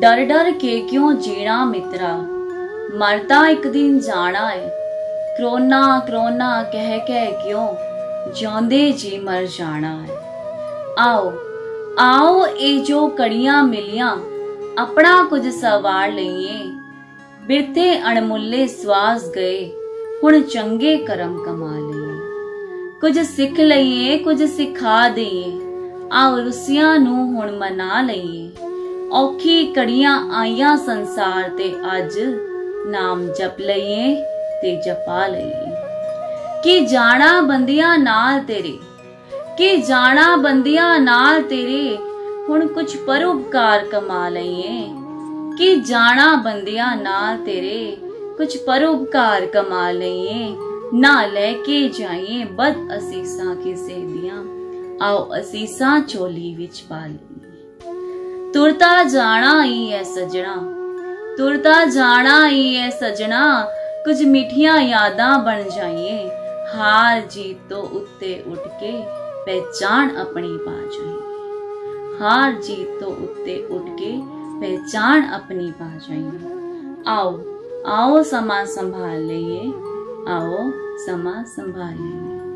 ਡਰ ਡਰ ਕੇ ਕਿਉਂ ਜੀਣਾ ਮਿੱਤਰਾ? ਮਰਦਾ ਇੱਕ ਦਿਨ ਜਾਣਾ ਏ। ਕਰੋਨਾ ਕਰੋਨਾ, ਕਹਿ ਕਹਿ ਕਿਉਂ ਜਿਉਂਦੇ ਜੀ ਮਰ ਜਾਣਾ ਏ। ਆਓ ਆਓ ਇਹ ਜੋ ਕੜੀਆਂ ਮਿਲੀਆਂ, ਆਪਣਾ ਕੁਝ ਸਵਾਰ ਲਈਏ। ਬਿਰਥੇ ਅਣਮੁੱਲੇ ਸਵਾਸ ਗਏ, ਹੁਣ ਚੰਗੇ ਕਰਮ ਕਮਾ ਲਈਏ। ਕੁਝ ਸਿੱਖ ਲਈਏ, ਕੁਝ ਸਿਖਾ ਦਈਏ। ਆਓ ਰੁੱਸੀਆਂ ਨੂੰ ਹੁਣ ਮਨਾ ਲਈਏ। ਔਖੀ ਕੜੀਆਂ ਆਈਆਂ ਸੰਸਾਰ ਤੇ ਅੱਜ ਨਾਮ ਜਪ ਲਈਏ ਤੇ ਜਪਾ ਲਈਏ। ਕਿ ਜਾਣਾ ਬੰਦੀਆਂ ਨਾਲ ਤੇਰੇ? ਕੀ ਜਾਣਾ ਬੰਦੀਆਂ ਨਾਲ ਤੇਰੇ? ਹੁਣ ਕੁਝ ਪਰਉਪਕਾਰ ਕਮਾ ਲਈਏ। ਕੀ ਜਾਣਾ ਬੰਦਿਆਂ ਨਾਲ ਤੇਰੇ? ਕੁਝ ਪਰਉਪਕਾਰ ਕਮਾ ਲਈਏ। ਨਾ ਲੈ ਕੇ ਜਾਈਏ ਬਦ ਅਸੀਸਾਂ ਕਿਸੇ ਦੀਆਂ। ਆਓ ਅਸੀਸਾਂ ਚੋਲੀ ਵਿੱਚ ਪਾ ਲਈਏ। ਤੁਰਤਾ ਜਾਣਾ ਹੀ ਐ ਸਜਣਾ, ਤੁਰਤਾ ਜਾਣਾ ਹੀ ਐ ਸਜਣਾ, ਕੁਝ ਮਿੱਠੀਆਂ ਯਾਦਾਂ ਬਣ ਜਾਈਏ, ਹਾਰ ਜੀਤ ਤੋਂ ਉੱਤੇ ਉੱਠ ਕੇ ਪਹਿਚਾਨ ਆਪਣੀ ਪਾ ਜਾਈਏ। ਹਾਰ ਜੀਤ ਤੋਂ ਉੱਤੇ ਉੱਠ ਕੇ ਪਹਿਚਾਨ ਆਪਣੀ ਪਾ ਜਾਈਏ। ਆਓ ਆਓ ਸਮਾਂ ਸੰਭਾਲ ਲਈਏ, ਆਓ ਸਮਾਂ ਸੰਭਾਲ ਲਈਏ।